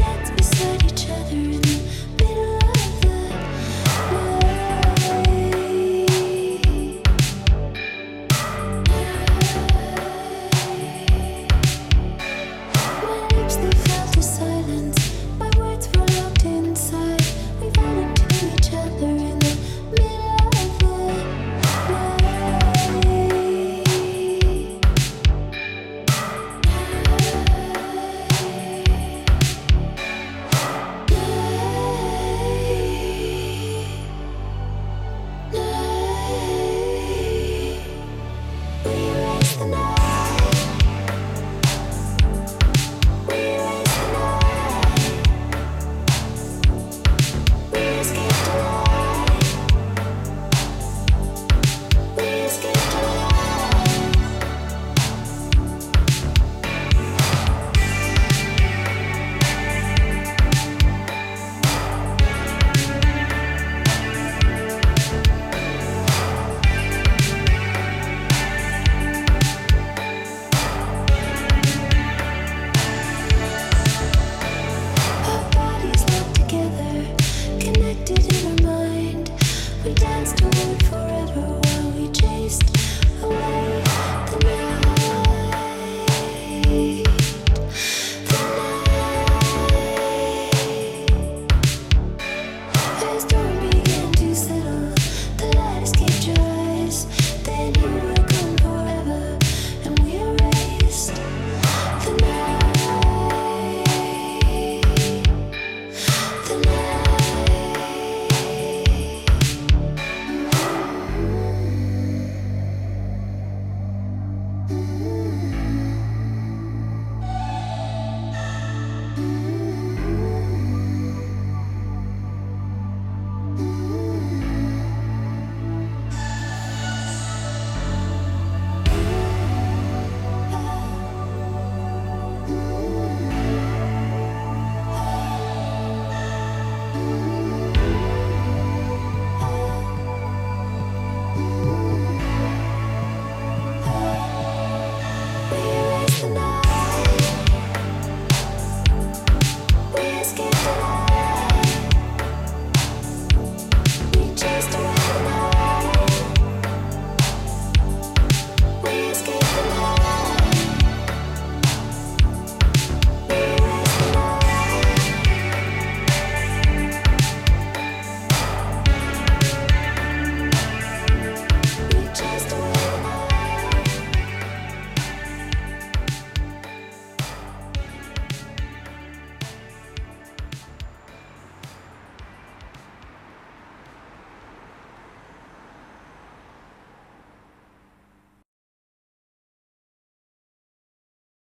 get